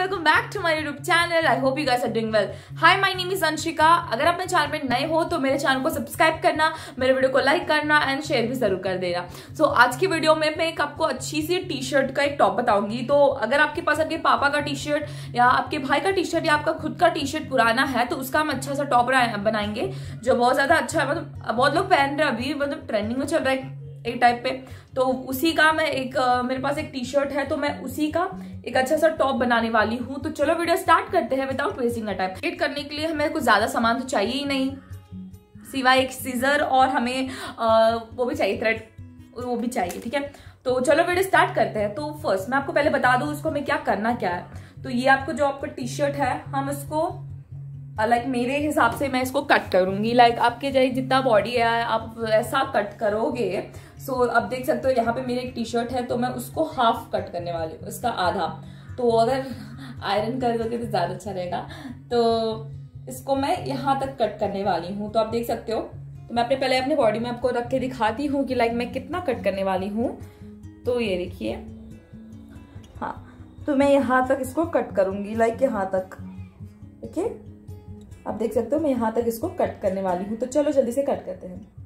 welcome back to my YouTube channel. I hope you guys are doing well. Hi, my name is Anshika. अगर आप मेरे channel पे नए हो तो मेरे चैनल को सब्सक्राइब करना मेरे वीडियो को लाइक करना एंड शेयर भी ज़रूर कर देना सो so, आज की वीडियो में मैं एक आपको अच्छी सी टी शर्ट का एक टॉप बताऊँगी तो अगर आपके पास आपके पापा का टी शर्ट या आपके भाई का टी शर्ट या आपका खुद का टी शर्ट पुराना है तो उसका हम अच्छा सा टॉप बनाएँगे जो बहुत ज़्यादा अच्छा है मतलब बहुत लोग पहन रहे अभी मतलब ट्रेंडिंग में चल रहा है एक टाइप पे। तो उसी का मैं एक मेरे पास एक टी शर्ट है तो मैं उसी का एक अच्छा सा टॉप बनाने वाली हूँ। तो चलो वीडियो स्टार्ट करते हैं without wasting a time edit करने के लिए हमें कुछ ज़्यादा सामान तो चाहिए ही नहीं। सिवाय एक सीजर और हमें आ, वो भी चाहिए थ्रेड वो भी चाहिए ठीक है? तो चलो वीडियो स्टार्ट करते हैं। तो फ़र्स्ट मैं आपको पहले बता दू उसको हमें क्या करना क्या है। तो ये आपको जो आपका टी शर्ट है हम इसको लाइक मेरे हिसाब से मैं इसको कट करूँगी. लाइक आपके जाए जितना बॉडी है आप ऐसा कट करोगे सो so, अब देख सकते हो यहाँ पे मेरी एक टी शर्ट है तो मैं उसको हाफ़ कट करने वाली हूँ इसका आधा. तो अगर आयरन कर दोगे तो ज़्यादा अच्छा रहेगा. तो इसको मैं यहाँ तक कट करने वाली हूँ. तो आप देख सकते हो तो मैं अपने पहले अपने बॉडी में आपको रख के दिखाती हूँ कि लाइक मैं कितना कट करने वाली हूँ. तो ये देखिए. हाँ तो मैं यहाँ तक इसको कट करूँगी लाइक यहाँ तक. ओके आप देख सकते हो, मैं यहाँ तक इसको कट करने वाली हूँ। तो चलो जल्दी से कट करते हैं।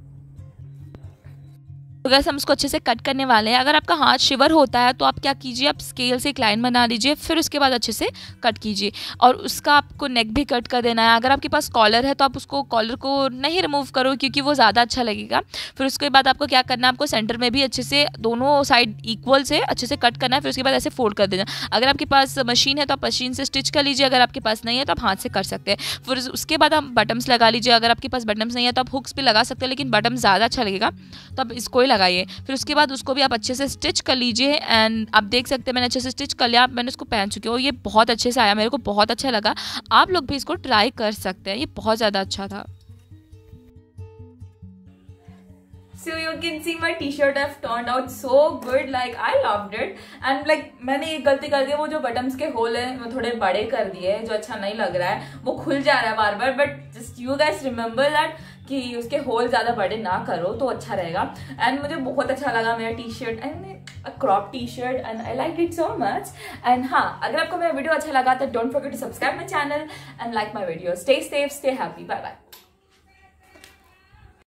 तो वैसे हम इसको अच्छे से कट करने वाले हैं। अगर आपका हाथ शिवर होता है तो आप क्या कीजिए, आप स्केल से एक लाइन बना लीजिए, फिर उसके बाद अच्छे से कट कीजिए। और उसका आपको नेक भी कट कर देना है। अगर आपके पास कॉलर है तो आप उसको कॉलर को नहीं रिमूव करो, क्योंकि वो ज़्यादा अच्छा लगेगा। फिर उसके बाद आपको क्या करना है, आपको सेंटर में भी अच्छे से दोनों साइड इक्वल से अच्छे से कट करना है, फिर उसके बाद ऐसे फोल्ड कर देना अगर आपके पास मशीन है तो आप मशीन से स्टिच कर लीजिए। अगर आपके पास नहीं है तो आप हाथ से कर सकते हैं। फिर उसके बाद आप बटम्स लगा लीजिए। अगर आपके पास बटम्स नहीं है तो आप हुक्स भी लगा सकते हैं, लेकिन बटम ज़्यादा अच्छा लगेगा। तो आप इसको ही लगाइए। फिर उसके बाद उसको भी आप अच्छे से स्टिच कर लीजिए एंड आप देख सकते हैं मैंने अच्छे से स्टिच कर लिया मैंने उसको पहन चुकी हूँ, ये बहुत अच्छे से आया, मेरे को बहुत अच्छा लगा। आप लोग भी इसको ट्राई कर सकते हैं, ये बहुत ज़्यादा अच्छा था। So, you can see my t-shirt have turned out so good, like, I loved it. And, like, मैंने एक गलती कर दी वो जो बटन्स के होल है, वो थोड़े बड़े कर दिए जो अच्छा नहीं लग रहा है, वो खुल जा रहा है बार बार but just you guys remember that कि उसके होल ज़्यादा बड़े ना करो तो अच्छा रहेगा। एंड मुझे बहुत अच्छा लगा मेरा T shirt and crop T shirt and I like it so much and हाँ अगर आपको मेरा वीडियो अच्छा लगा तो don't forget to subscribe my channel and like my video stay safe stay happy bye bye